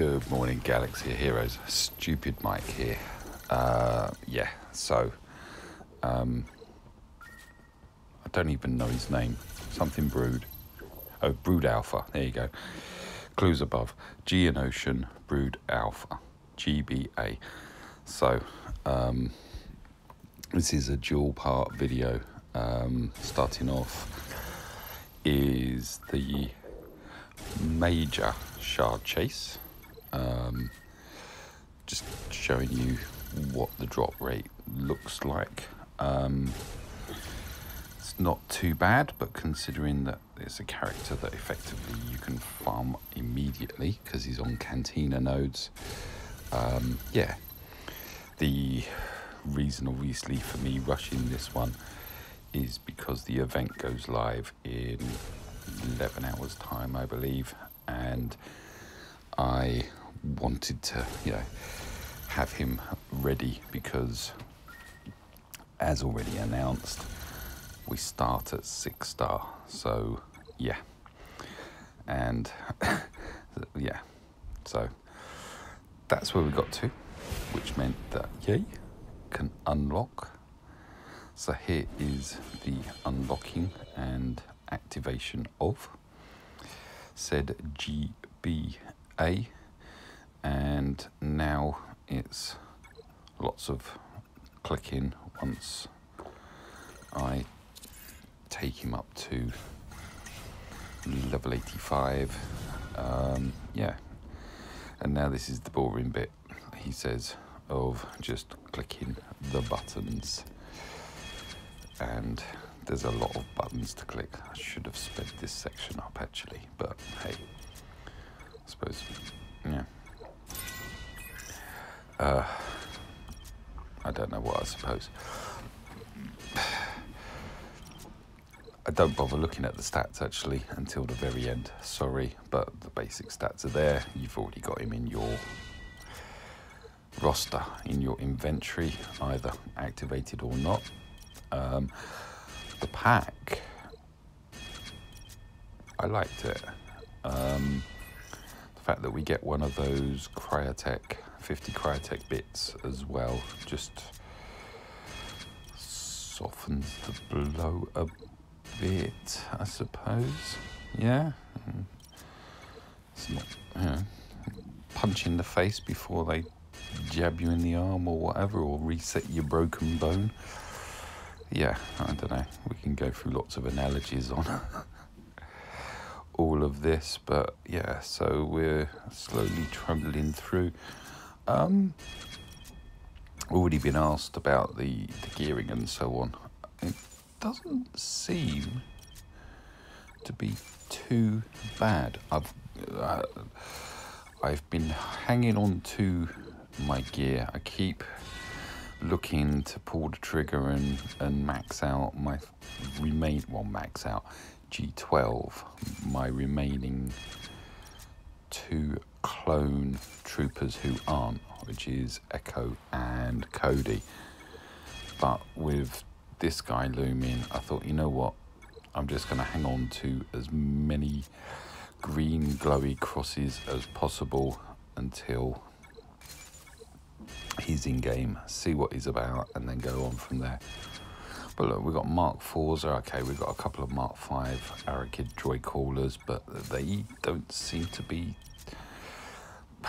Good morning, Galaxy Heroes. Stupid Mike here. Uh, yeah, so um, I don't even know his name. Something Brood. Oh, Brood Alpha. There you go. Clues above. Geonosian Brood Alpha. GBA. So um, this is a dual part video. Um, starting off is the major shard chase. Um, just showing you what the drop rate looks like. Um, it's not too bad, but considering that it's a character that effectively you can farm immediately because he's on Cantina nodes, um, yeah. The reason, obviously, for me rushing this one is because the event goes live in 11 hours' time, I believe, and I wanted to, you know, have him ready because, as already announced, we start at six star. So, yeah, and yeah, so that's where we got to, which meant that yay can unlock. So here is the unlocking and activation of said GBA and now it's lots of clicking once I take him up to level 85 um, yeah. And now this is the boring bit he says of just clicking the buttons. And there's a lot of buttons to click. I should have sped this section I don't bother looking at the stats actually until the very end. Sorry, but the basic stats are there. You've already got him in your roster, in your inventory, either activated or not. Um, the pack, I liked it. Um, the fact that we get one of those Kyrotech 50 Kyrotech bits as well just softens the blow a bit, I suppose. Yeah. It's not, you know, punch in the face before they jab you in the arm or whatever, or reset your broken bone. Yeah, I don't know. We can go through lots of analogies on all of this, but yeah, so we're slowly trundling through. Um, already been asked about the, the gearing and so on. Doesn't seem to be too bad. I've uh, I've been hanging on to my gear. I keep looking to pull the trigger and, and max out my remain well max out G12 my remaining two clone troopers who aren't, which is Echo and Cody. But with this guy looming, I thought, you know what? I'm just going to hang on to as many green glowy crosses as possible until he's in game, see what he's about, and then go on from there. But look, we've got Mark 4s, okay, we've got a couple of Mark 5 Arakyd droid callers, but they don't seem to be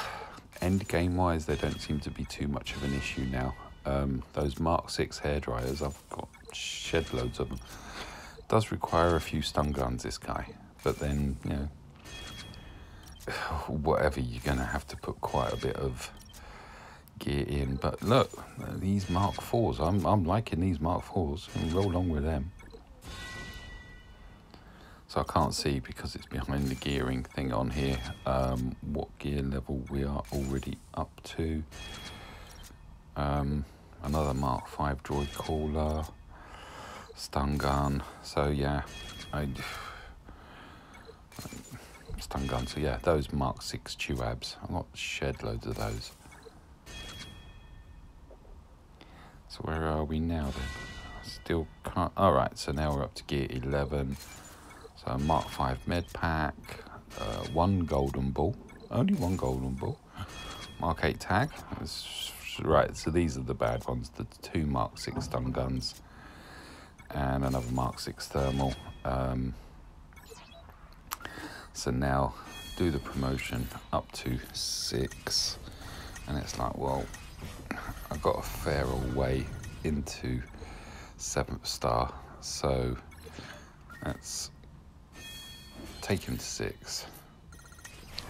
end game wise, they don't seem to be too much of an issue now. Um, those Mark 6 hair dryers, I've got shed loads of them. Does require a few stun guns, this guy, but then, you know, whatever, you're going to have to put quite a bit of gear in. But look, these Mark 4s, I'm, I'm liking these Mark 4s. Roll along with them. So I can't see because it's behind the gearing thing on here um, what gear level we are already up to. Um, another Mark 5 droid caller, stun gun. So yeah, I stun gun. So yeah, those Mark 6 Chiewabs. I've got shed loads of those. So where are we now then? Still can't. All right, so now we're up to gear 11. So Mark 5 med pack, uh, one golden ball, only one golden ball. Mark 8 tag. It's, right, so these are the bad ones. The two Mark 6 stun guns and another Mark 6 thermal. Um, so now do the promotion up to 6. And it's like, well, I've got a fairer way into 7th star. So let's take him to 6.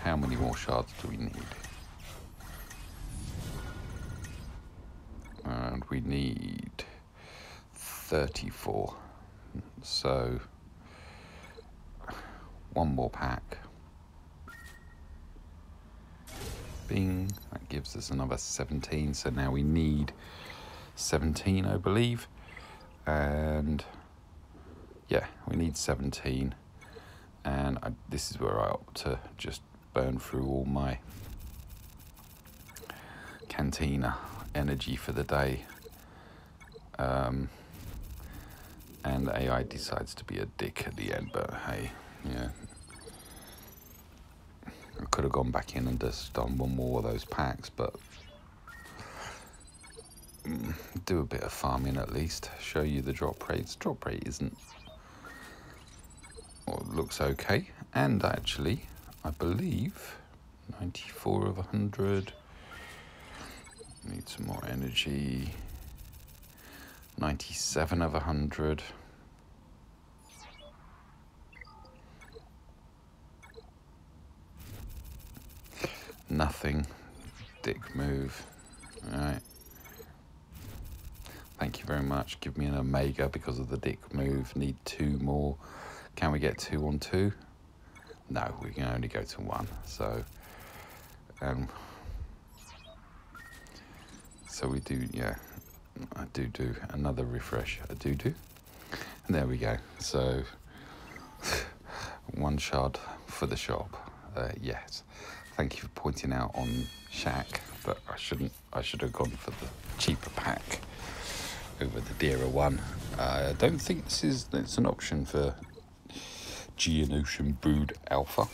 How many more shards do we need? And we need 34. So, one more pack. Bing, that gives us another 17. So now we need 17, I believe. And yeah, we need 17. And I, this is where I opt to just burn through all my cantina energy for the day. Um, and AI decides to be a dick at the end, but hey, yeah. I could have gone back in and just done one more of those packs, but mm, do a bit of farming at least. Show you the drop rates. Drop rate isn't, well, looks okay. And actually, I believe 94 of 100. Need some more energy. 97 of 100. Nothing. Dick move. Alright. Thank you very much. Give me an Omega because of the dick move. Need two more. Can we get two on two? No, we can only go to one. So, um, so we do, yeah, I do do another refresh. I do do. And there we go. So, one shard for the shop. Uh, yes. Thank you for pointing out on Shack, that I shouldn't. I should have gone for the cheaper pack over the dearer one. I don't think this is. It's an option for Geonosian Brood Alpha.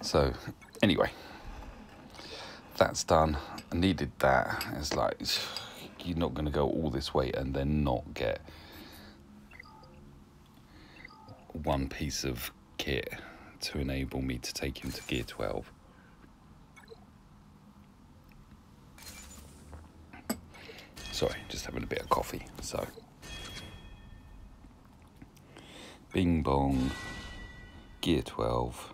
So, anyway, that's done. Needed that. It's like, you're not going to go all this way and then not get one piece of kit to enable me to take him to gear 12. Sorry, just having a bit of coffee. So. Bing Bong, Gear 12,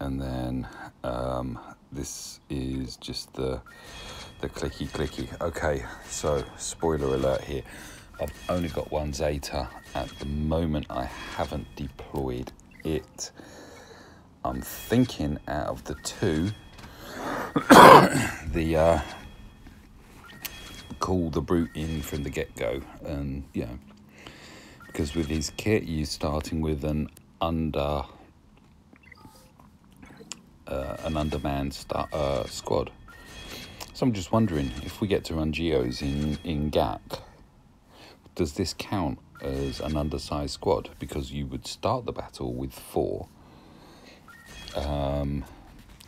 and then um, this is just the the clicky clicky. Okay, so spoiler alert here. I've only got one Zeta at the moment. I haven't deployed it. I'm thinking out of the two, the uh, call the brute in from the get go, and know because with his kit you're starting with an under an undermanned uh, squad. So I'm just wondering if we get to run geos in in GAC, does this count as an undersized squad? Because you would start the battle with four, um,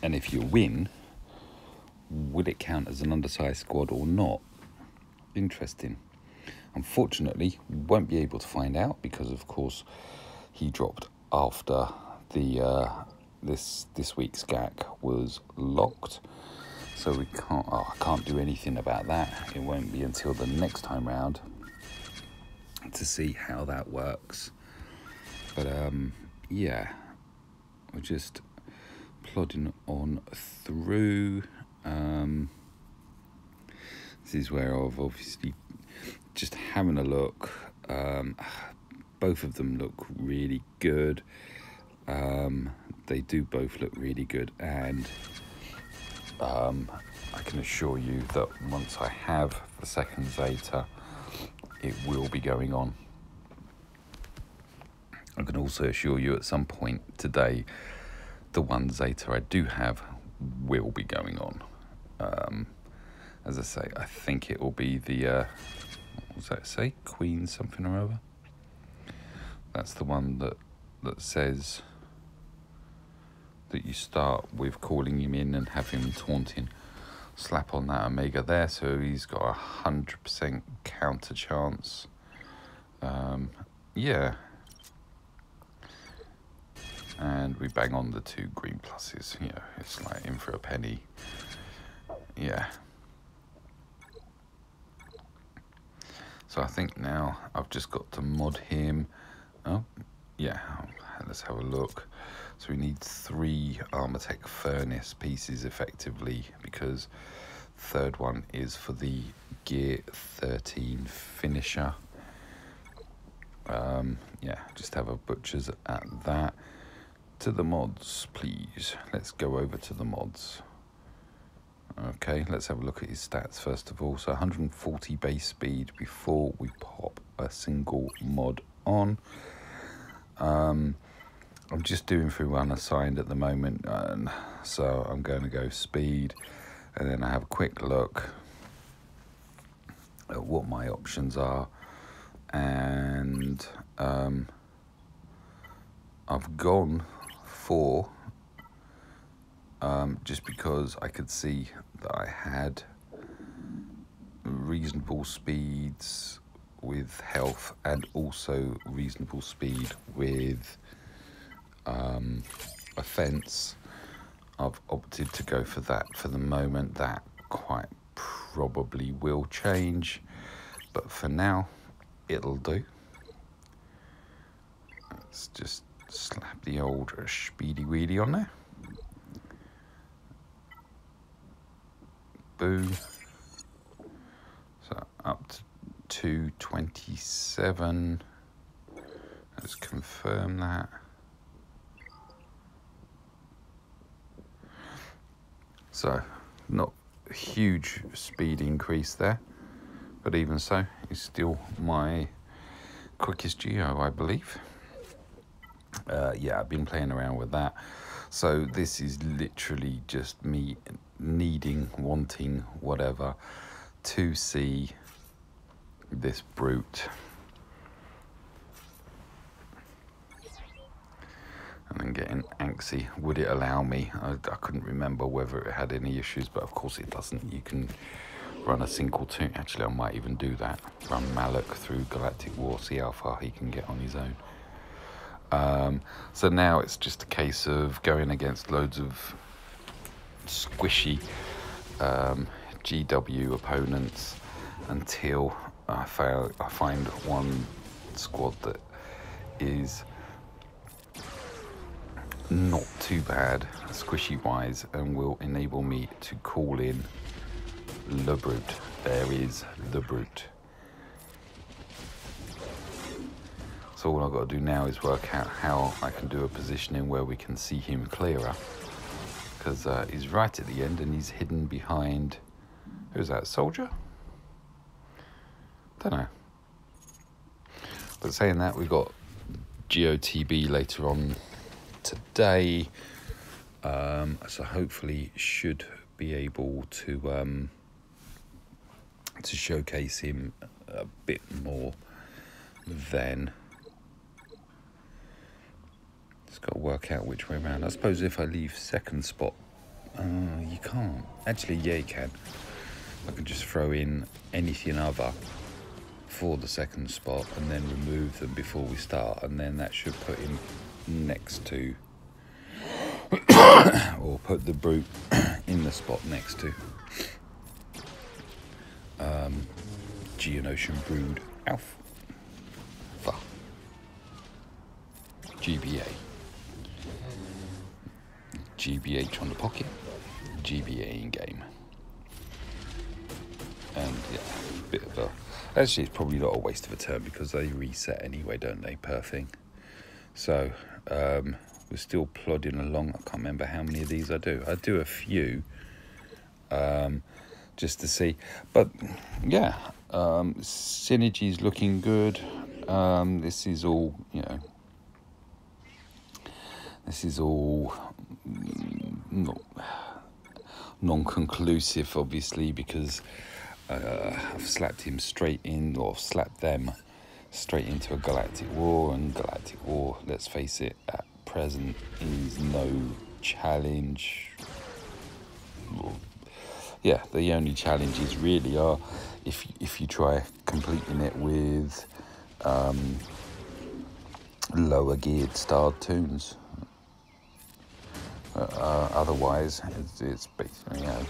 and if you win, would it count as an undersized squad or not? Interesting. Unfortunately, won't be able to find out because, of course, he dropped after the uh, this this week's GAC was locked. So we can't. Oh, I can't do anything about that. It won't be until the next time round to see how that works. But um, yeah, we're just plodding on through. Um, this is where I've obviously just having a look, um, both of them look really good. Um, they do both look really good, and um, I can assure you that once I have the second Zeta, it will be going on. I can also assure you at some point today, the one Zeta I do have will be going on. Um, as I say, I think it will be the uh, does that say? Queen something or other? That's the one that that says that you start with calling him in and have him taunting. Slap on that Omega there, so he's got a hundred percent counter chance. Um, yeah. And we bang on the two green pluses. You know, it's like in for a penny. Yeah. So I think now I've just got to mod him. Oh, yeah, let's have a look. So we need three ArmaTek furnace pieces effectively because third one is for the Gear 13 finisher. Um, yeah, just have a butcher's at that. To the mods, please. Let's go over to the mods. Okay, let's have a look at his stats first of all. So 140 base speed before we pop a single mod on. Um, I'm just doing through unassigned at the moment, and so I'm going to go speed, and then I have a quick look at what my options are, and um, I've gone for um, just because I could see that I had reasonable speeds with health and also reasonable speed with um, offence. I've opted to go for that for the moment. That quite probably will change, but for now, it'll do. Let's just slap the old speedy weedy on there. Boom. So up to 227. Let's confirm that. So, not a huge speed increase there, but even so, it's still my quickest geo, I believe. Uh, yeah, I've been playing around with that. So this is literally just me needing, wanting, whatever, to see this brute. And then Would it allow me? I, I couldn't remember whether it had any issues, but of course it doesn't. You can run a single tune. Actually, I might even do that. Run Malak through Galactic War, see how far he can get on his own. Um, so now it's just a case of going against loads of squishy um, GW opponents until I, fail, I find one squad that is not too bad squishy wise and will enable me to call in Le Brute. There is Le Brute. So all I've got to do now is work out how I can do a positioning where we can see him clearer. Because uh, he's right at the end and he's hidden behind... Who's that, soldier? Don't know. But saying that, we've got GOTB later on today. Um, so hopefully should be able to um, to showcase him a bit more then just got to work out which way around. I suppose if I leave second spot, uh, you can't. Actually, yeah, you can. I can just throw in anything other for the second spot and then remove them before we start, and then that should put him next to, or put the brute in the spot next to um, Geonosian Brood Alpha. GBA. GBH on the pocket, GBA in game. And yeah, bit of a. Actually, it's probably not a waste of a turn because they reset anyway, don't they? Per thing. So um, we're still plodding along. I can't remember how many of these I do. I do a few um, just to see. But yeah, um, synergy's looking good. Um, this is all, you know, this is all non-conclusive, obviously, because uh, I've slapped him straight in, or slapped them straight into a galactic war, and galactic war, let's face it, at present is no challenge. Yeah, the only challenges really are if if you try completing it with um, lower geared starred toons. Uh, uh, otherwise, it's, it's basically you know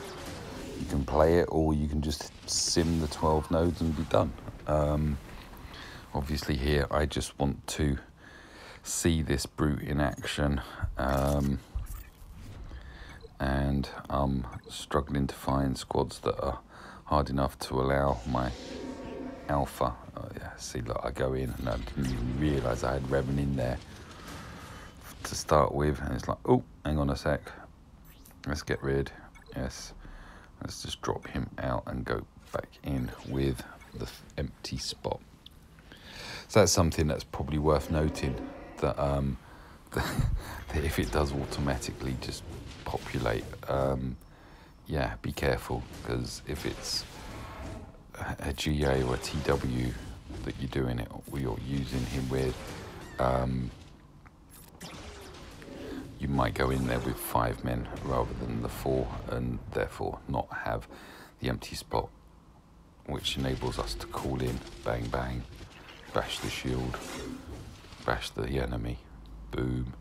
you can play it or you can just sim the 12 nodes and be done. Um, obviously, here I just want to see this brute in action. Um, and I'm struggling to find squads that are hard enough to allow my alpha. Oh, yeah, see, look, I go in and I didn't even realise I had Revan in there to start with, and it's like, oh, hang on a sec, let's get rid. Yes, let's just drop him out and go back in with the empty spot. So that's something that's probably worth noting that, um, that if it does automatically just populate, um, yeah, be careful because if it's a GA or a TW that you're doing it or you're using him with, um, you might go in there with five men rather than the four and therefore not have the empty spot which enables us to call in bang bang bash the shield. Bash the enemy. Boom.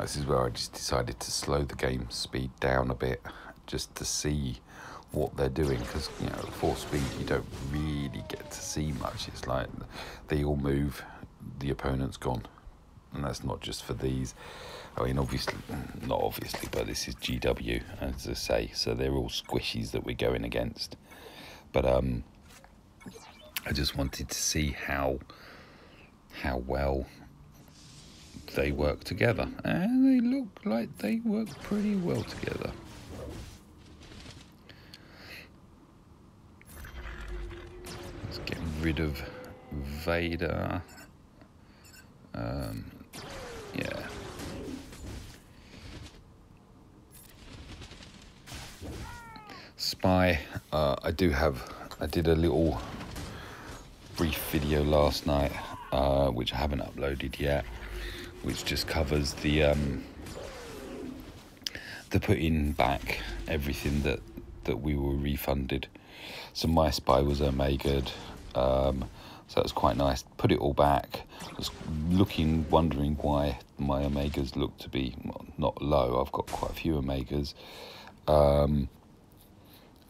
This is where I just decided to slow the game speed down a bit just to see what they're doing because you know at four speed you don't really get to see much. It's like they all move the opponent's gone. And that's not just for these I mean obviously not obviously but this is GW as I say so they're all squishies that we're going against but um I just wanted to see how how well they work together and they look like they work pretty well together Let's get rid of Vader. Um, yeah. Spy, uh, I do have, I did a little brief video last night, uh, which I haven't uploaded yet, which just covers the, um, the putting back everything that, that we were refunded. So my spy was Omega. Um, so it's quite nice. Put it all back. I was looking, wondering why my omegas look to be not low. I've got quite a few omegas. Um,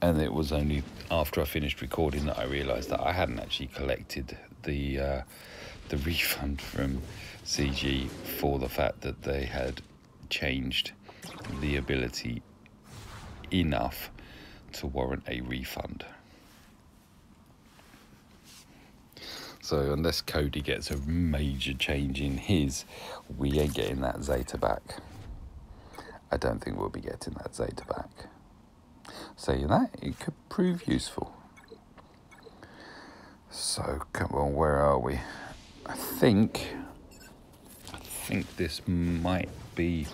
and it was only after I finished recording that I realised that I hadn't actually collected the uh, the refund from CG for the fact that they had changed the ability enough to warrant a refund. So unless Cody gets a major change in his, we ain't getting that Zeta back. I don't think we'll be getting that Zeta back. Saying that, it could prove useful. So, come on, where are we? I think, I think this might be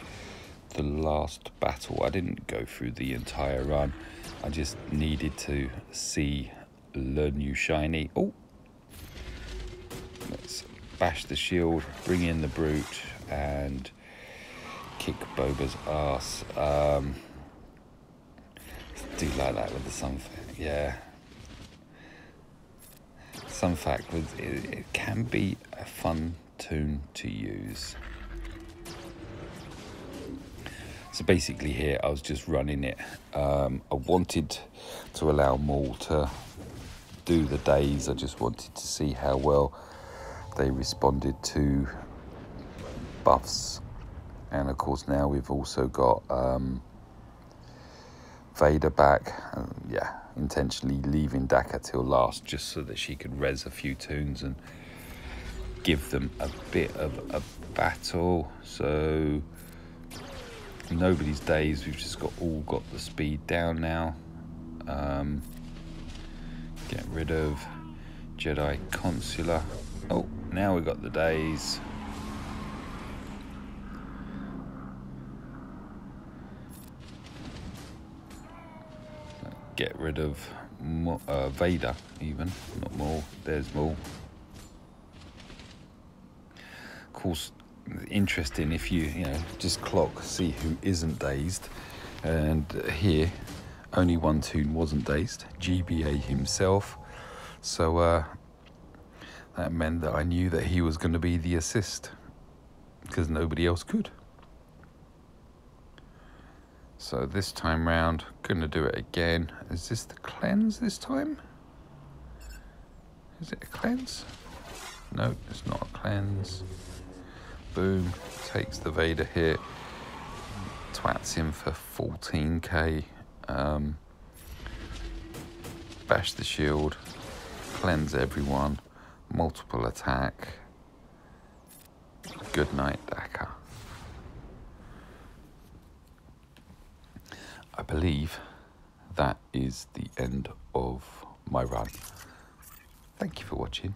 the last battle. I didn't go through the entire run. I just needed to see the new shiny. Oh, Let's bash the shield, bring in the brute, and kick Boba's ass. Um, do like that with the Sun Fac, yeah. Sun Fac, with it, it can be a fun tune to use. So basically here I was just running it. Um, I wanted to allow Maul to do the daze. I just wanted to see how well they responded to buffs. And of course, now we've also got um, Vader back. Uh, yeah, intentionally leaving Daka till last just so that she could res a few tunes and give them a bit of a battle. So nobody's days. We've just got all got the speed down now. Um, get rid of Jedi Consular. Oh, now we've got the daze. Get rid of uh, Vader, even, not more. There's more. Of course, interesting if you you know just clock see who isn't dazed, and here only one tune wasn't dazed. GBA himself. So uh, that meant that I knew that he was going to be the assist because nobody else could. So this time round, gonna do it again. Is this the cleanse this time? Is it a cleanse? No, it's not a cleanse. Boom, takes the Vader hit. Twats him for 14k. Um, bash the shield. Cleanse everyone. Multiple attack. Good night, Daka. I believe that is the end of my run. Thank you for watching.